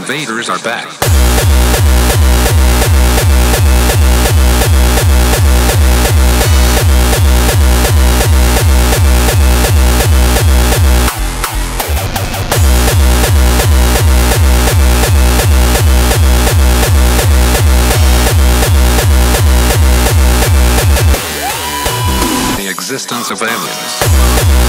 Invaders are back. The existence of aliens.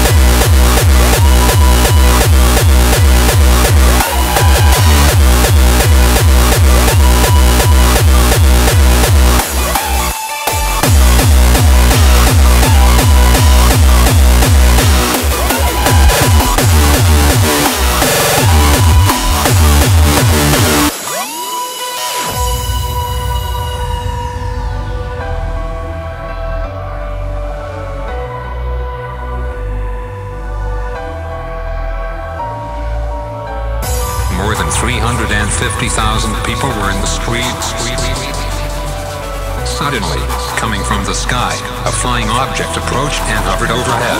More than 350,000 people were in the streets. Suddenly, coming from the sky, a flying object approached and hovered overhead.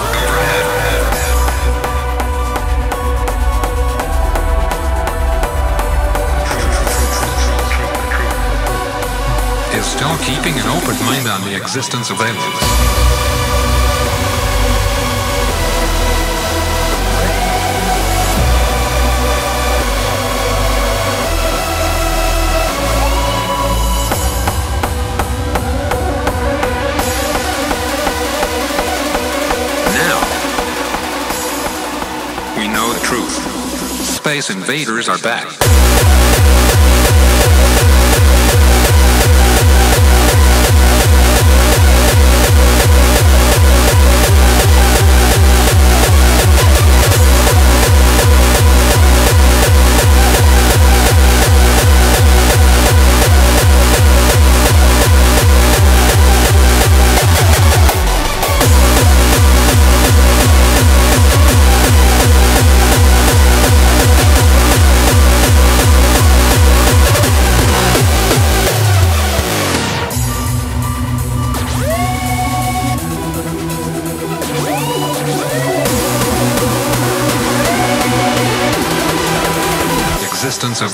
Is still keeping an open mind on the existence of aliens. We know the truth. Space invaders are back. existence of.